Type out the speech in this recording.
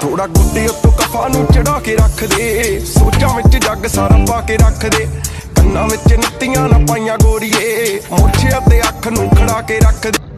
ਥੋੜਾ ਗੁੱਡੇ ਉੱਤੋਂ ਕਫਾ ਨੂੰ ਚੜਾ ਕੇ ਰੱਖ ਦੇ। ਸੋਚਾਂ ਵਿੱਚ ਜੱਗ ਸਾਰਾ ਪਾ ਕੇ ਰੱਖ ਦੇ। ਕੰਨਾਂ ਵਿੱਚ ਨਿੱਤੀਆਂ ਨਾ ਪਾਈਆਂ ਗੋਰੀਏ। ਮੁੱਛਿਆਂ ਤੇ ਅੱਖ ਨੂੰ ਖੜਾ ਕੇ ਰੱਖ ਦੇ।